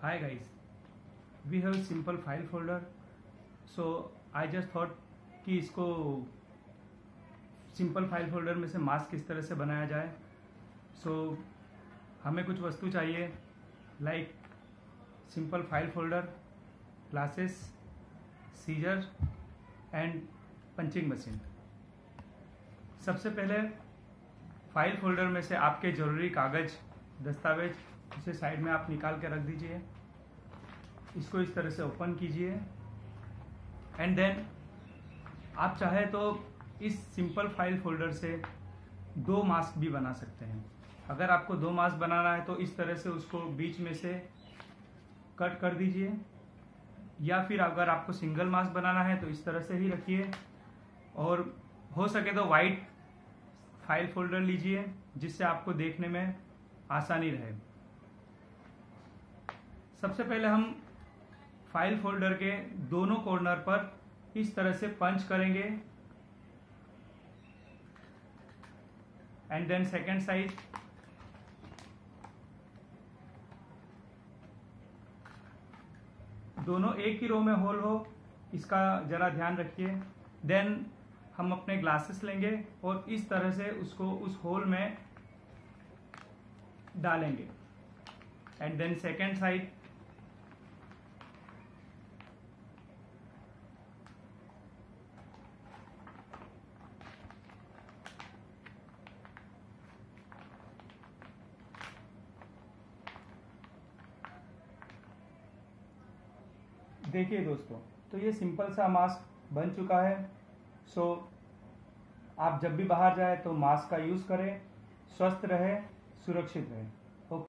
hi guys. We have simple file folder. So i just thought कि इसको simple file folder में से mask किस तरह से बनाया जाए। सो so, हमें कुछ वस्तु चाहिए like simple file folder classes scissor and punching machine सबसे पहले फ़ाइल फोल्डर में से आपके ज़रूरी कागज़ दस्तावेज़ इसे साइड में आप निकाल के रख दीजिए। इसको इस तरह से ओपन कीजिए। एंड देन आप चाहे तो इस सिंपल फ़ाइल फोल्डर से दो मास्क भी बना सकते हैं। अगर आपको दो मास्क बनाना है तो इस तरह से उसको बीच में से कट कर दीजिए। या फिर अगर आपको सिंगल मास्क बनाना है तो इस तरह से ही रखिए। और हो सके तो वाइट फ़ाइल फोल्डर लीजिए, जिससे आपको देखने में आसानी रहे। सबसे पहले हम फ़ाइल फोल्डर के दोनों कॉर्नर पर इस तरह से पंच करेंगे। एंड देन सेकेंड साइड दोनों एक ही रो में होल हो, इसका जरा ध्यान रखिए। देन हम अपने ग्लासेस लेंगे और इस तरह से उसको उस होल में डालेंगे। एंड देन सेकेंड साइड देखिए दोस्तों तो ये सिंपल सा मास्क बन चुका है। सो आप जब भी बाहर जाए तो मास्क का यूज़ करें, स्वस्थ रहे, सुरक्षित रहे।